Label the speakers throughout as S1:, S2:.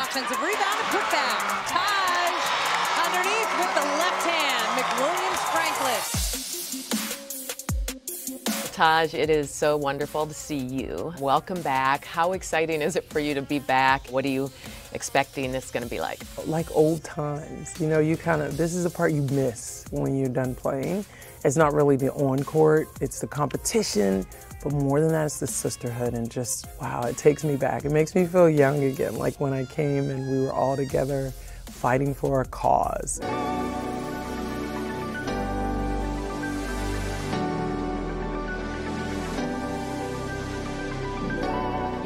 S1: offensive rebound and put back. Taj underneath with the left hand. McWilliams Franklin.
S2: Taj, it is so wonderful to see you. Welcome back. How exciting is it for you to be back? What are you expecting this going to be like?
S3: Like old times. You know, you kind of, this is the part you miss when you're done playing. It's not really the on court, it's the competition, but more than that, it's the sisterhood and just, wow, it takes me back. It makes me feel young again, like when I came and we were all together fighting for a cause.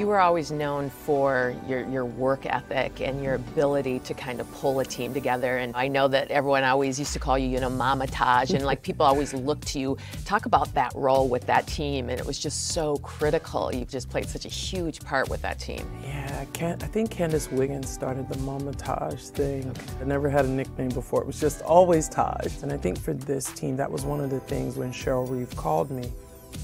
S2: You were always known for your, your work ethic and your ability to kind of pull a team together. And I know that everyone always used to call you, you know, Mama Taj, and like people always look to you. Talk about that role with that team, and it was just so critical. You've just played such a huge part with that team.
S3: Yeah, I, I think Candice Wiggins started the Mama Taj thing. Okay. I never had a nickname before. It was just always Taj. And I think for this team, that was one of the things when Cheryl Reeve called me.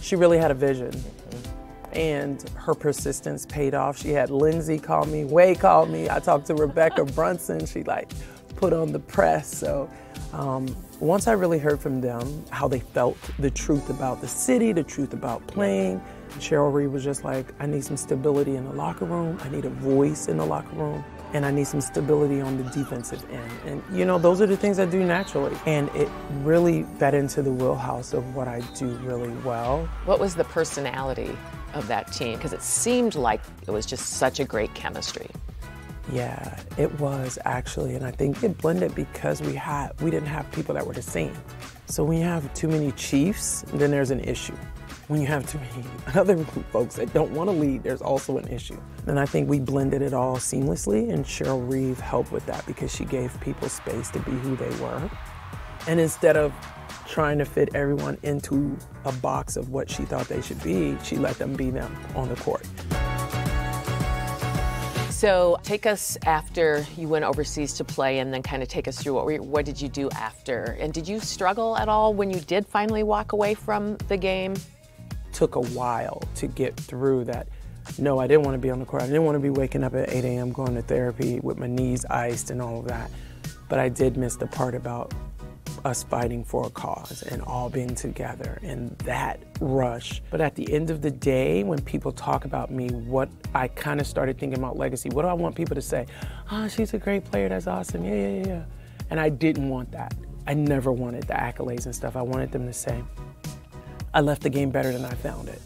S3: She really had a vision. Mm -hmm and her persistence paid off. She had Lindsay call me, Way called me. I talked to Rebekkah Brunson. She like put on the press. So um, once I really heard from them how they felt the truth about the city, the truth about playing, Cheryl Reeve was just like, I need some stability in the locker room. I need a voice in the locker room. And I need some stability on the defensive end. And you know, those are the things I do naturally. And it really fed into the wheelhouse of what I do really well.
S2: What was the personality of that team? Because it seemed like it was just such a great chemistry.
S3: Yeah, it was actually, and I think it blended because we had we didn't have people that were the same. So when you have too many chiefs, then there's an issue. When you have too many other folks that don't want to lead, there's also an issue. And I think we blended it all seamlessly, and Cheryl Reeve helped with that because she gave people space to be who they were. And instead of trying to fit everyone into a box of what she thought they should be, she let them be them on the court.
S2: So take us after you went overseas to play and then kind of take us through what, were, what did you do after? And did you struggle at all when you did finally walk away from the game?
S3: Took a while to get through that. No, I didn't want to be on the court. I didn't want to be waking up at 8 a.m. going to therapy with my knees iced and all of that. But I did miss the part about us fighting for a cause and all being together and that rush. But at the end of the day, when people talk about me, what I kind of started thinking about legacy, what do I want people to say? Oh, she's a great player, that's awesome, yeah, yeah, yeah. And I didn't want that. I never wanted the accolades and stuff. I wanted them to say, I left the game better than I found it.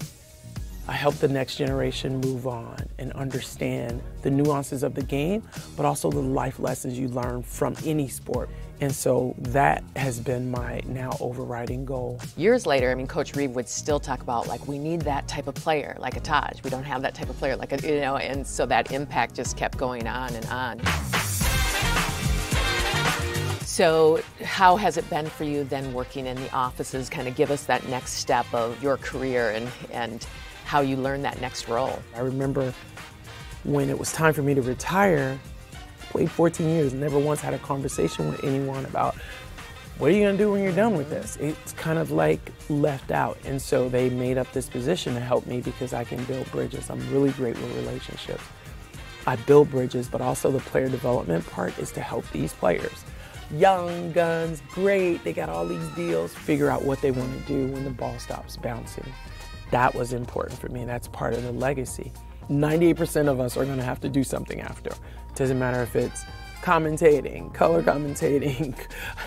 S3: I help the next generation move on and understand the nuances of the game, but also the life lessons you learn from any sport. And so that has been my now overriding goal.
S2: Years later, I mean, Coach Reeve would still talk about like, we need that type of player, like a Taj. We don't have that type of player, like a, you know, and so that impact just kept going on and on. So, how has it been for you then working in the offices? Kind of give us that next step of your career and, and how you learned that next role.
S3: I remember when it was time for me to retire, played 14 years, never once had a conversation with anyone about what are you going to do when you're done with mm-hmm. this? It's kind of like left out. And so they made up this position to help me because I can build bridges. I'm really great with relationships. I build bridges, but also the player development part is to help these players. Young guns, great, they got all these deals, figure out what they want to do when the ball stops bouncing. That was important for me, that's part of the legacy. 98% of us are going to have to do something after. Doesn't matter if it's commentating, color commentating,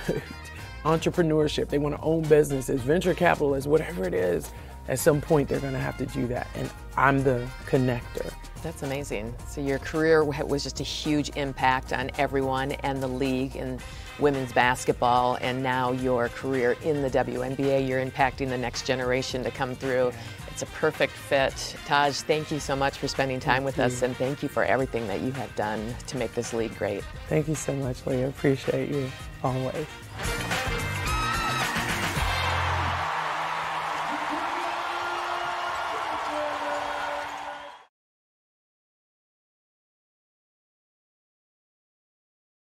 S3: entrepreneurship, they want to own businesses, venture capitalists, whatever it is. At some point, they're going to have to do that. And I'm the connector.
S2: That's amazing. So your career was just a huge impact on everyone and the league and women's basketball, and now your career in the WNBA, you're impacting the next generation to come through. It's a perfect fit. Taj, thank you so much for spending time thank with you. us and thank you for everything that you have done to make this league great.
S3: Thank you so much, Lea. Appreciate you always.